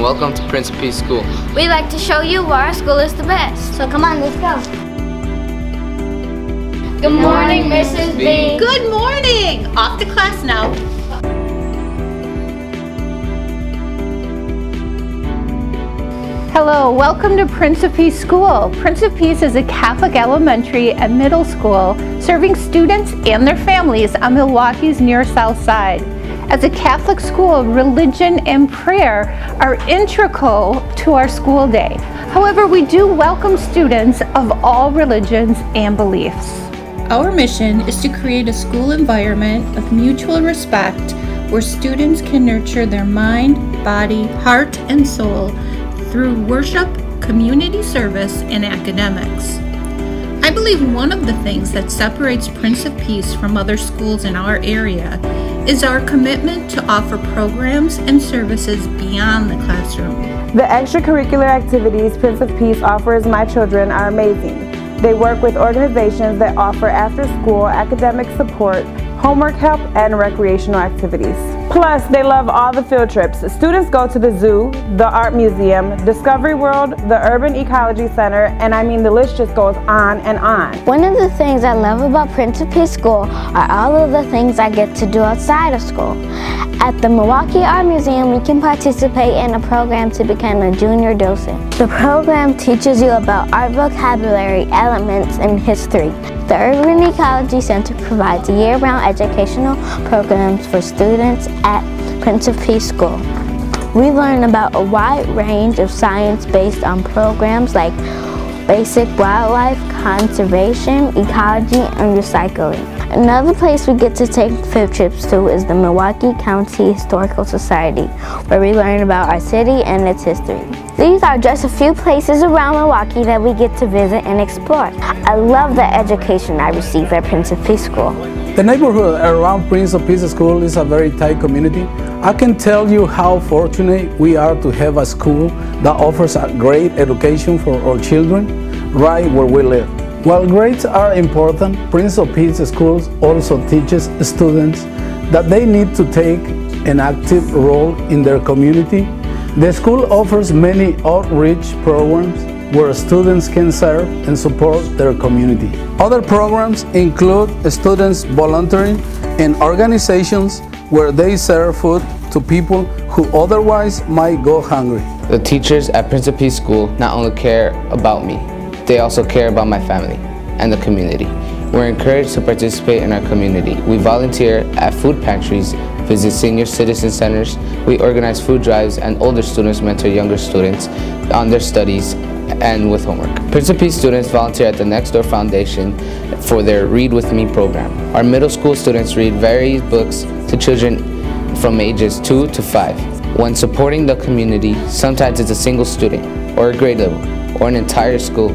welcome to Prince of Peace School. We'd like to show you why our school is the best. So come on, let's go. Good morning, Mrs. B. Good morning! Off to class now. Hello, welcome to Prince of Peace School. Prince of Peace is a Catholic elementary and middle school serving students and their families on Milwaukee's near south side. As a Catholic school, religion and prayer are integral to our school day. However, we do welcome students of all religions and beliefs. Our mission is to create a school environment of mutual respect where students can nurture their mind, body, heart, and soul through worship, community service, and academics. I believe one of the things that separates Prince of Peace from other schools in our area is our commitment to offer programs and services beyond the classroom. The extracurricular activities Prince of Peace offers my children are amazing. They work with organizations that offer after-school academic support, homework help, and recreational activities. Plus, they love all the field trips. Students go to the zoo, the art museum, Discovery World, the Urban Ecology Center, and I mean the list just goes on and on. One of the things I love about Prince of School are all of the things I get to do outside of school. At the Milwaukee Art Museum, we can participate in a program to become a junior docent. The program teaches you about art vocabulary, elements, and history. The Urban Ecology Center provides year-round educational programs for students at Prince of Peace School. We learn about a wide range of science based on programs like basic wildlife conservation, ecology, and recycling. Another place we get to take field trips to is the Milwaukee County Historical Society, where we learn about our city and its history. These are just a few places around Milwaukee that we get to visit and explore. I love the education I receive at Prince of Peace School. The neighborhood around Prince of Peace School is a very tight community. I can tell you how fortunate we are to have a school that offers a great education for our children right where we live. While grades are important, Prince of Peace Schools also teaches students that they need to take an active role in their community. The school offers many outreach programs where students can serve and support their community. Other programs include students volunteering in organizations where they serve food to people who otherwise might go hungry. The teachers at Peace School not only care about me, they also care about my family and the community. We're encouraged to participate in our community. We volunteer at food pantries, visit senior citizen centers, we organize food drives, and older students mentor younger students on their studies and with homework. Peace students volunteer at the Next Door Foundation for their Read With Me program. Our middle school students read various books to children from ages 2 to 5. When supporting the community, sometimes it's a single student, or a grade level, or an entire school.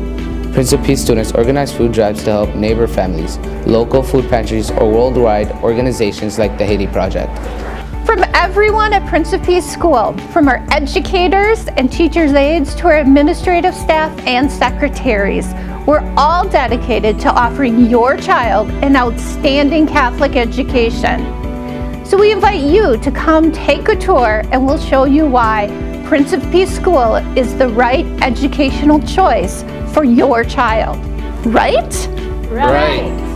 Peace students organize food drives to help neighbor families, local food pantries, or worldwide organizations like the Haiti Project. From everyone at Prince of Peace School, from our educators and teachers' aides to our administrative staff and secretaries, we're all dedicated to offering your child an outstanding Catholic education. So we invite you to come take a tour and we'll show you why Prince of Peace School is the right educational choice for your child. Right? Right.